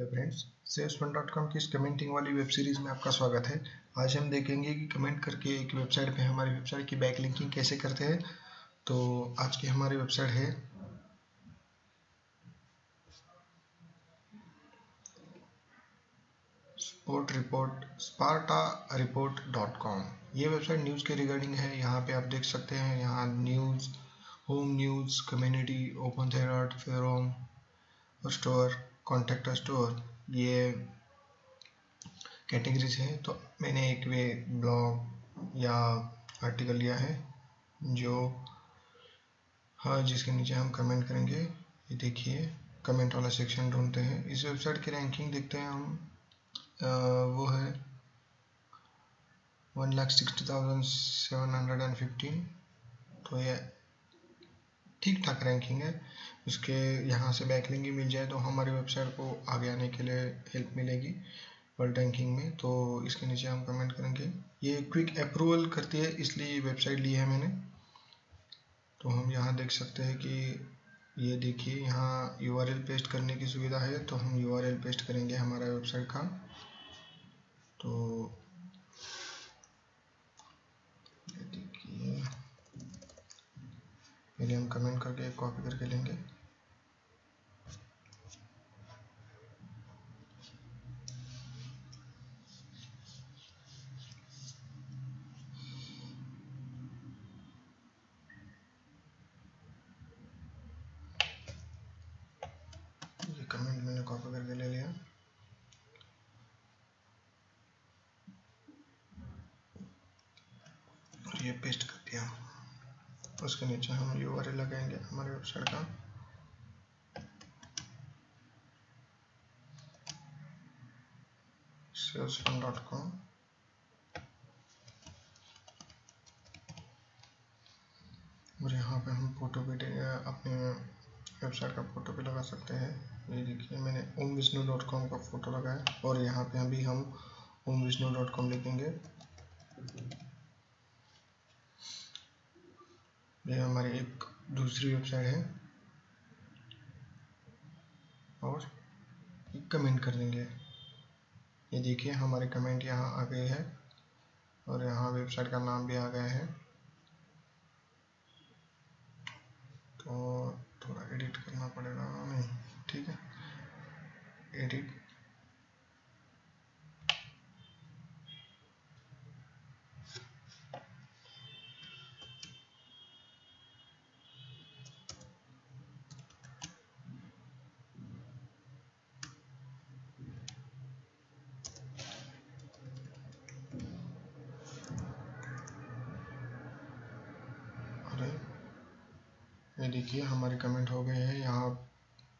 Hello friends salesman dot com की इस commenting वाली वेब सीरीज़ में आपका स्वागत है। आज हम देखेंगे कि कमेंट करके एक वेबसाइट पे हमारी वेबसाइट की बैक लिंकिंग कैसे करते हैं। तो आज की हमारी वेबसाइट है। Sport report Sparta report dot com ये वेबसाइट न्यूज़ के रिगार्डिंग है। यहाँ पे आप देख सकते हैं, यहाँ news home news community open थेराट फेरोम store contact store ये कैटेगरीज है तो मैंने एक वे ब्लॉग या आर्टिकल लिया है जो हाँ जिसके नीचे हम कमेंट करेंगे। ये देखिए कमेंट वाला सेक्शन ढूंढते हैं। इस वेबसाइट की रैंकिंग देखते हैं हम। आ, वो है one lakh sixty thousand seven hundred and fifteen तो ये ठीक ठाक रैंकिंग है। उसके यहाँ से बैकलिंग मिल जाए तो हमारी वेबसाइट को आगे आने के लिए हेल्प मिलेगी वर्ल्ड रैंकिंग में। तो इसके नीचे हम कमेंट करेंगे। ये क्विक अप्रूवल करती है, इसलिए वेबसाइट ली है मैंने। तो हम यहाँ देख सकते हैं कि ये देखिए, यहाँ यूआरएल पेस्ट करने की सुविधा है तो हम यूआरएल पेस्ट करेंगे हमारा वेबसाइट का। तो करके कॉपी करके लेंगे कमेंट मैंने कॉपी करके ले लिया। और ये पेस्ट कर दिया। उसके नीचे हम यूआरएल लगाएँगे हमारे वेबसाइट का। डॉट कॉम और यहाँ पे हम फ़ोटो भी, अपने वेबसाइट का फ़ोटो भी लगा सकते हैं। ये देखिए, मैंने ओम विष्णु डॉट कॉम का फ़ोटो लगाया। और यहाँ पे अभी हम ओम विष्णु डॉट कॉम लिखेंगे। ये हमारी एक दूसरी वेबसाइट है। और कमेंट कर देंगे। ये देखिए, हमारे कमेंट यहाँ आ गए हैं और यहाँ वेबसाइट का नाम भी आ गया है। तो थोड़ा एडिट करना पड़ेगा नहीं ठीक है? एडिट ये देखिए, हमारे कमेंट हो गए हैं। यहाँ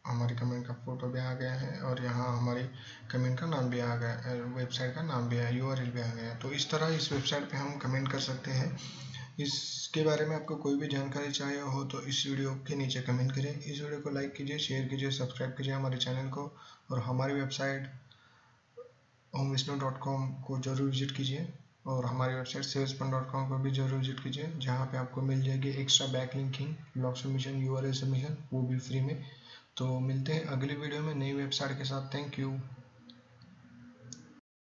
हमारे कमेंट का फ़ोटो भी आ गया है और यहाँ हमारी कमेंट का नाम भी आ गया वेबसाइट का नाम भी है यू भी आ गया तो इस तरह इस वेबसाइट पे हम कमेंट कर सकते हैं। इसके बारे में आपको कोई भी जानकारी चाहिए हो तो इस वीडियो के नीचे कमेंट करें। इस वीडियो को लाइक कीजिए शेयर कीजिए सब्सक्राइब कीजिए हमारे चैनल को और हमारी वेबसाइट होम को ज़रूर विज़िट कीजिए। और हमारी वेबसाइट सेल्सपन डॉट कॉम पर भी ज़रूर विज़िट कीजिए, जहाँ पे आपको मिल जाएगी extra back linking blog submission U R submission वो भी फ्री में। तो मिलते हैं अगली वीडियो में नई वेबसाइट के साथ। Thank you